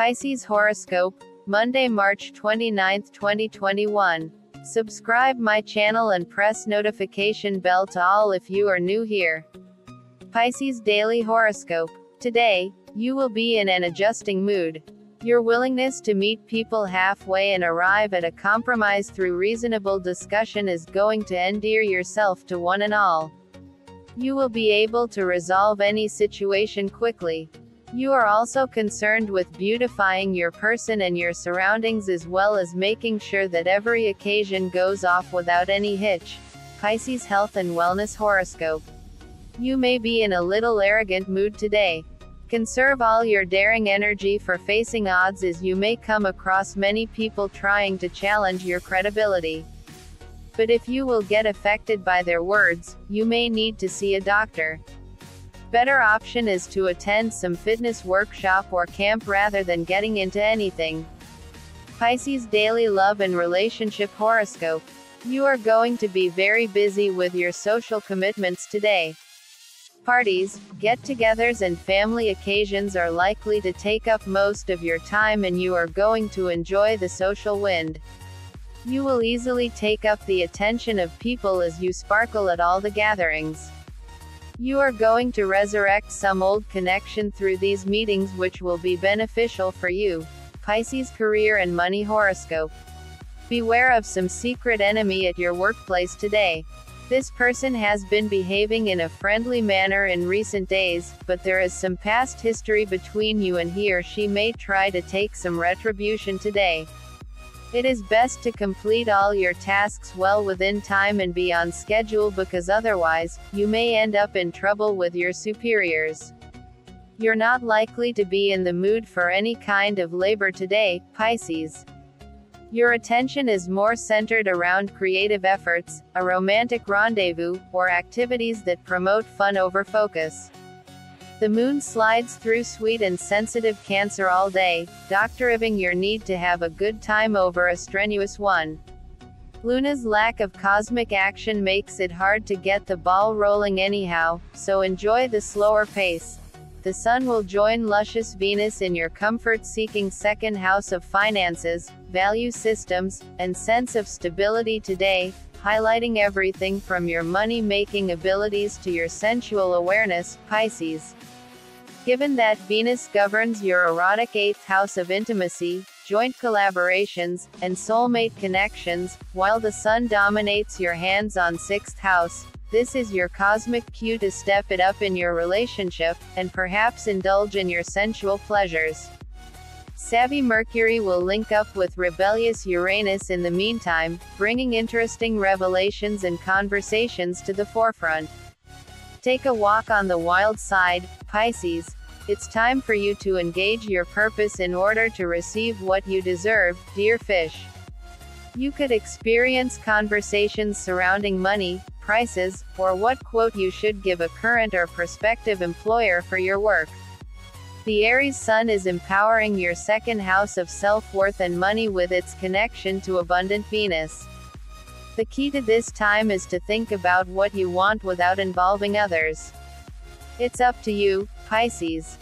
Pisces Horoscope, Monday, March 29, 2021. Subscribe my channel and press notification bell to all if you are new here. Pisces Daily Horoscope. Today, you will be in an adjusting mood. Your willingness to meet people halfway and arrive at a compromise through reasonable discussion is going to endear yourself to one and all. You will be able to resolve any situation quickly. You are also concerned with beautifying your person and your surroundings as well as making sure that every occasion goes off without any hitch. Pisces Health and Wellness Horoscope. You may be in a little arrogant mood today. Conserve all your daring energy for facing odds as you may come across many people trying to challenge your credibility. But if you will get affected by their words, you may need to see a doctor. Better option is to attend some fitness workshop or camp rather than getting into anything. Pisces Daily Love and Relationship Horoscope. You are going to be very busy with your social commitments today. Parties, get togethers, and family occasions are likely to take up most of your time, and you are going to enjoy the social wind. You will easily take up the attention of people as you sparkle at all the gatherings. You are going to resurrect some old connection through these meetings which will be beneficial for you. Pisces Career and Money Horoscope. Beware of some secret enemy at your workplace today. This person has been behaving in a friendly manner in recent days, but there is some past history between you and he or she may try to take some retribution today. It is best to complete all your tasks well within time and be on schedule because otherwise, you may end up in trouble with your superiors. You're not likely to be in the mood for any kind of labor today, Pisces. Your attention is more centered around creative efforts, a romantic rendezvous, or activities that promote fun over focus. The moon slides through sweet and sensitive Cancer all day, doctoring your need to have a good time over a strenuous one. Luna's lack of cosmic action makes it hard to get the ball rolling anyhow, so enjoy the slower pace. The Sun will join luscious Venus in your comfort seeking second house of finances, value systems, and sense of stability today, highlighting everything from your money making abilities to your sensual awareness, Pisces. Given that Venus governs your erotic eighth house of intimacy, joint collaborations, and soulmate connections, while the Sun dominates your hands on sixth house, this is your cosmic cue to step it up in your relationship, and perhaps indulge in your sensual pleasures. Savvy Mercury will link up with rebellious Uranus in the meantime, bringing interesting revelations and conversations to the forefront. Take a walk on the wild side, Pisces. It's time for you to engage your purpose in order to receive what you deserve, dear fish. You could experience conversations surrounding money, prices, or what quote you should give a current or prospective employer for your work. The Aries Sun is empowering your second house of self worth and money with its connection to abundant Venus. The key to this time is to think about what you want without involving others. It's up to you, Pisces.